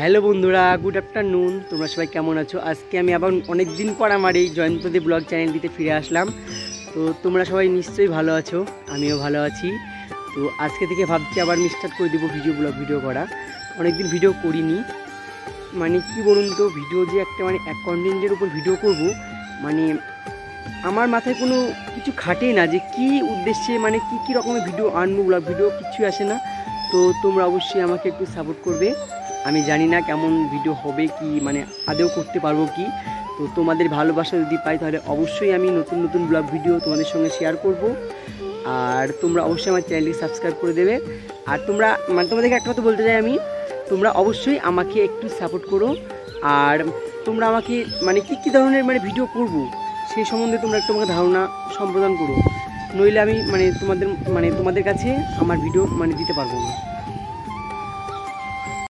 Hello বন্ধুরা good afternoon তোমরা সবাই কেমন আছো? আজকে আমি আবার অনেক দিন পর আমার এই জয়ন্তদী ব্লগ চ্যানেলটিতে ফিরে আসলাম। তো তোমরা সবাই নিশ্চয়ই ভালো আছো, আমিও ভালো আছি। তো আজকে থেকে ভাবছি আবার আমি স্টার্ট করে দেবো ভিডিও ব্লগ ভিডিও করা। অনেকদিন ভিডিও করিনি। মানে কি বলুন তো ভিডিও যে একটা মানে এক কন্টেন্টের উপর ভিডিও করব মানে আমার মাথায় কোনো কিছু খাটেই না যে কি উদ্দেশ্যে মানে কি কি রকমের ভিডিও আনব ব্লগ ভিডিও কিছু আসে না। তো তোমরা অবশ্যই আমাকে একটু সাপোর্ট করবে। আমি জানি না কেমন ভিডিও হবে কি মানে আদেও করতে পারব কি। তো তোমাদের ভালোবাসা যদি পাই, তাহলে অবশ্যই আমি নতুন নতুন ব্লগ ভিডিও তোমাদের সঙ্গে শেয়ার করব। আর তোমরা অবশ্যই আমার চ্যানেলটি সাবস্ক্রাইব করে দেবে। আর তোমরা মানে তোমাদেরকে একটা কথা বলতে চাই আমি, তোমরা অবশ্যই আমাকে একটু সাপোর্ট করো। আর তোমরা আমাকে মানে কী কী ধরনের মানে ভিডিও করব, সেই সম্বন্ধে তোমরা একটু আমাকে ধারণা সম্প্রদান করো। নইলে আমি মানে তোমাদের মানে তোমাদের কাছে আমার ভিডিও মানে দিতে পারব না।